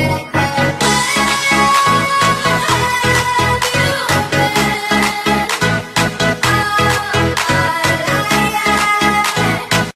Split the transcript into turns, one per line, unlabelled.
like